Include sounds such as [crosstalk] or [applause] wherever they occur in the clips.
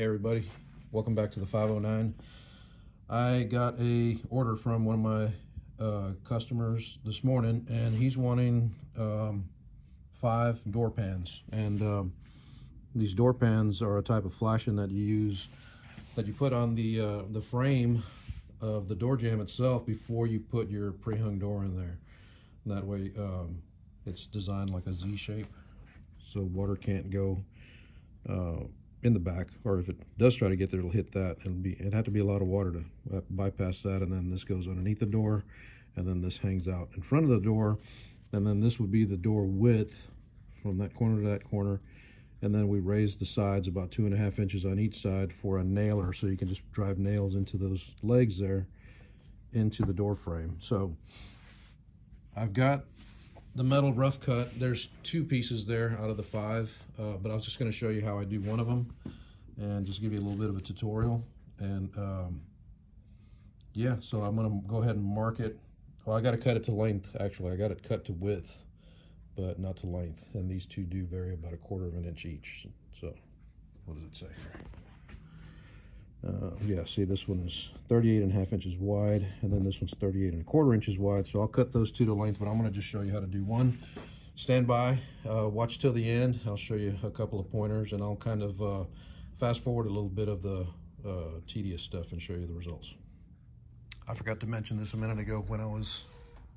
Hey everybody, welcome back to the 509. I got a order from one of my uh, customers this morning and he's wanting um, five door pans and um, these door pans are a type of flashing that you use that you put on the uh, the frame of the door jamb itself before you put your pre-hung door in there. And that way um, it's designed like a Z shape so water can't go uh, in the back, or if it does try to get there, it'll hit that. It'll be it had to be a lot of water to uh, bypass that, and then this goes underneath the door, and then this hangs out in front of the door, and then this would be the door width from that corner to that corner, and then we raise the sides about two and a half inches on each side for a nailer, so you can just drive nails into those legs there, into the door frame. So I've got the metal rough cut, there's two pieces there out of the five, uh, but I was just going to show you how I do one of them and just give you a little bit of a tutorial. And um, yeah, so I'm going to go ahead and mark it. Well, I got to cut it to length, actually. I got it cut to width, but not to length. And these two do vary about a quarter of an inch each. So what does it say here? Uh, yeah, see this one is 38 and a half inches wide, and then this one's 38 and a quarter inches wide. So I'll cut those two to length, but I'm gonna just show you how to do one. Stand by, uh, watch till the end. I'll show you a couple of pointers, and I'll kind of uh, fast forward a little bit of the uh, tedious stuff and show you the results. I forgot to mention this a minute ago when I was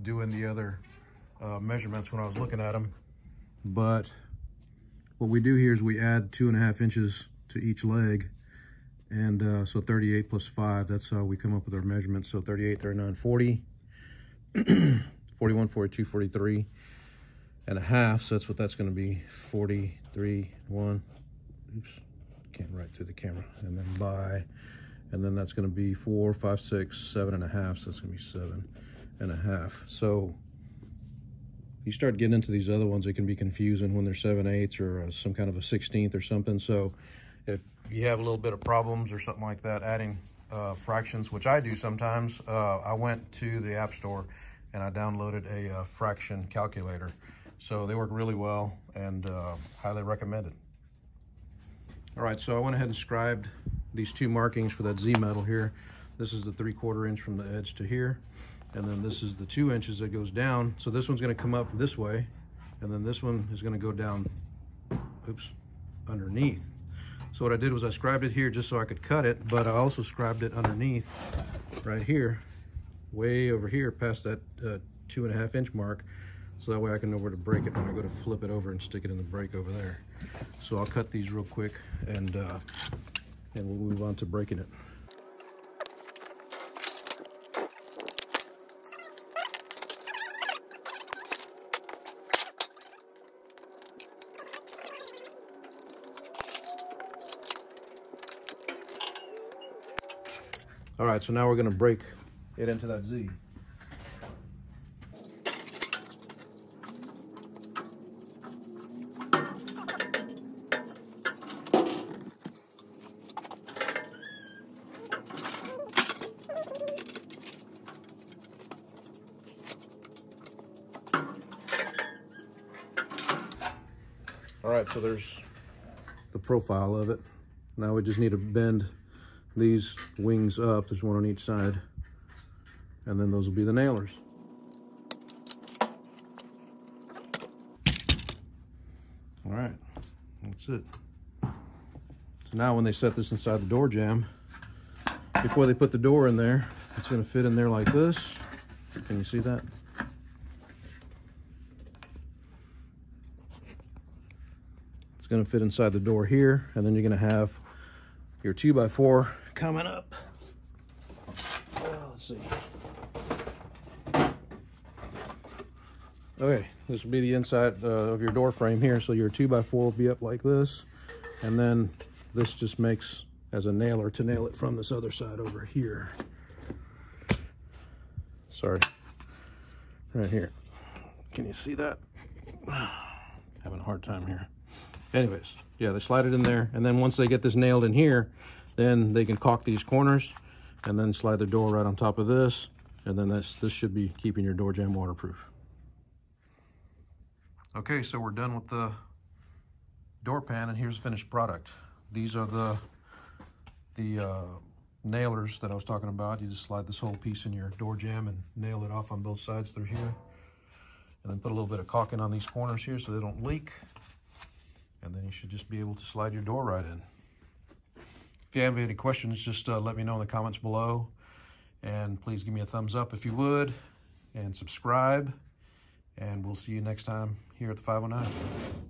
doing the other uh, measurements when I was looking at them, but what we do here is we add two and a half inches to each leg and uh, so 38 plus 5, that's how we come up with our measurements. So 38, 39, 40, [clears throat] 41, 42, 43 and a half. So that's what that's going to be. 43, 1. Oops, can't write through the camera. And then by, and then that's going to be 4, 5, 6, 7 and a half. So that's going to be 7 and a half. So you start getting into these other ones, it can be confusing when they're 7 eighths or uh, some kind of a 16th or something. So if you have a little bit of problems or something like that, adding uh, fractions, which I do sometimes, uh, I went to the App Store and I downloaded a uh, fraction calculator. So they work really well and uh, highly recommended. All right, so I went ahead and scribed these two markings for that Z metal here. This is the three quarter inch from the edge to here. And then this is the two inches that goes down. So this one's gonna come up this way. And then this one is gonna go down, oops, underneath. So what I did was I scribed it here just so I could cut it, but I also scribed it underneath right here, way over here past that uh, two and a half inch mark. So that way I can know where to break it when I go to flip it over and stick it in the brake over there. So I'll cut these real quick and, uh, and we'll move on to breaking it. All right, so now we're gonna break it into that Z. All right, so there's the profile of it. Now we just need to bend these wings up. There's one on each side. And then those will be the nailers. All right, that's it. So now when they set this inside the door jamb, before they put the door in there, it's gonna fit in there like this. Can you see that? It's gonna fit inside the door here, and then you're gonna have your two by four coming up. Let's see. Okay, this will be the inside uh, of your door frame here. So your two by four will be up like this. And then this just makes as a nailer to nail it from this other side over here. Sorry, right here. Can you see that? [sighs] Having a hard time here. Anyways, yeah, they slide it in there. And then once they get this nailed in here, then they can caulk these corners and then slide the door right on top of this. And then this, this should be keeping your door jamb waterproof. Okay, so we're done with the door pan and here's the finished product. These are the the uh, nailers that I was talking about. You just slide this whole piece in your door jamb and nail it off on both sides through here. And then put a little bit of caulking on these corners here so they don't leak. Should just be able to slide your door right in. If you have any questions, just uh, let me know in the comments below. And please give me a thumbs up if you would. And subscribe. And we'll see you next time here at the 509.